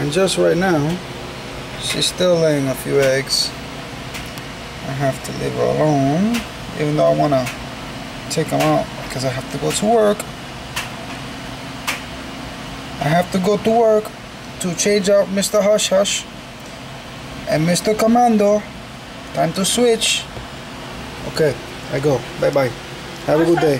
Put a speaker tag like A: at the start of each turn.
A: And just right now, she's still laying a few eggs. I have to leave her alone, even though I want to take them out because I have to go to work. I have to go to work to change out Mr. Hush Hush and Mr. Commando. Time to switch. Okay, I go. Bye bye. Have a good day.